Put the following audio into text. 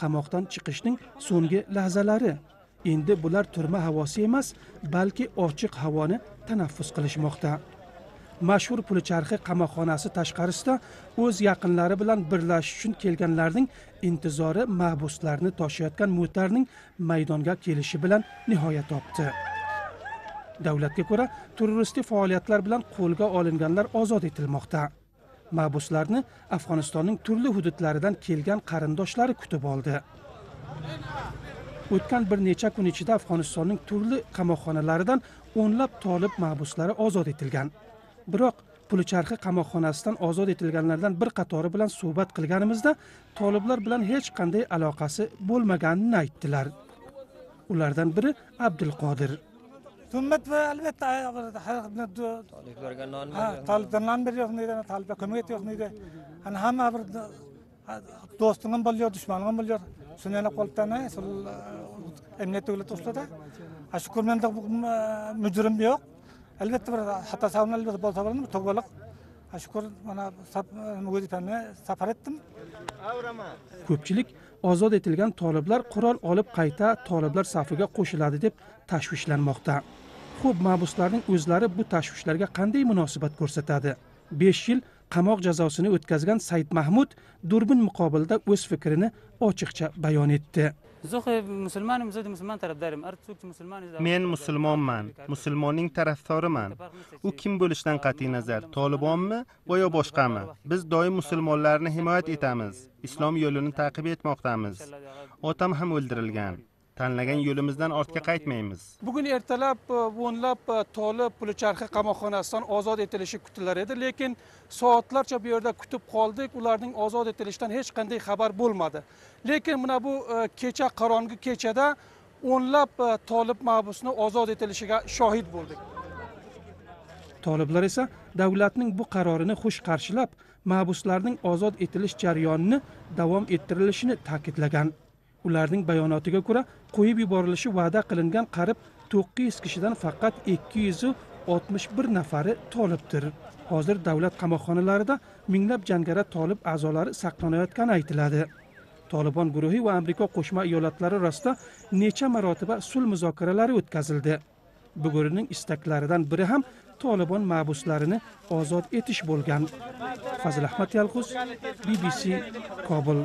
qamoqdan chiqishning so'nggi lahzalari. Endi bular turma havosi emas balki ochiq havoni tanaffus qilishmoqda. Mashhur pulicharxi qamoqxonasi tashqarisida o'z yaqinlari bilan birlashish uchun kelganlarning intizori mahbuslarni toshiyotgan mo'tarning maydonga kelishi bilan nihoya topdi. Davlatga ko'ra terroristik faoliyatlar bilan qo'lga olinganlar ozod etilmoqda. Mahbuslarni afg'onistonning turli hududlaridan kelgan qarindoshlari kutib oldi. O'tgan bir necha kun ichida afg'onistonning turli qamoqxonalaridan o'nlab tolib mahbuslari ozod etilgan. Biroq pulicharxi qamoqxonasidan ozod etilganlardan bir qatori bilan suhbat qilganimizda toliblar bilan hech qanday aloqasi bo'lmaganini aytdilar. Ulardan biri abdulqodir. Hükümet ve elbette Toliblarga non Talib'den beri yok neydi, Talib'e kömek yok neydi. Hani hem bir dostunun buluyor, düşmanın buluyor. Sünnene koltuğuna, sul emniyet devleti usladı. Ha şükür men de mücrim yok. Elbette bir hatta savunma elbette bol savunma, togbalık. Ha şükür bana vazifamni safar ettim. ko'pchilik ozod etilgan toliblar qurol olib qayta toliblar safiga qo'shiladi deb tashvishlanmoqda xo'p ma'buslarning o'zlari bu tashvishlarga qanday munosabat ko'rsatadi besh yil qamoq jazosini o'tkazgan said mahmud durbin muqobilida o'z fikrini ochiqcha bayon etdi men musulmonman musulmonning tarafdoriman u kim bo'lishidan qat'iy nazar tolibonmi va yo boshqami biz doim musulmonlarni himoya etamiz islom yo'lini taqib etmoqdamiz otam ham o'ldirilgan tanlagan yo'limizdan ortga qaytmaymiz. Bugun ertalab e, o'nlab e, tolib pulicharxi qamoqxonasidan ozod etilishi kutilar edi lekin soatlarcha bu yerda kutib qoldik ularning ozod etilishidan hech qanday xabar bo'lmadi. Lekin mana bu e, kecha qorong'i kechada o'nlab tolib mahbusni ozod etilishiga shohid bo'ldik. Toliblar esa davlatning bu qarorini xush qarshilab mahbuslarning ozod etilish jarayonini davom ettirilishini ta'kidlagan ularning bayonotiga ko'ra qo'yib yuborilishi va'da qilingan qarib to'qqiz yuz kishidan faqat ikki yuz oltmish bir nafari tolibdir. Hozir davlat qamoqxonalarida minglab jangari tolib a'zolari saqlanayotgani aytiladi. Tolibon guruhi va amerika qo'shma eyollatlari orasida necha marotaba sulh muzokaralari o'tkazildi. Bugurining istaklaridan biri ham tolibon ma'buslarini ozod etish bo'lgan. Fazil ahmad yalquz bbc kobul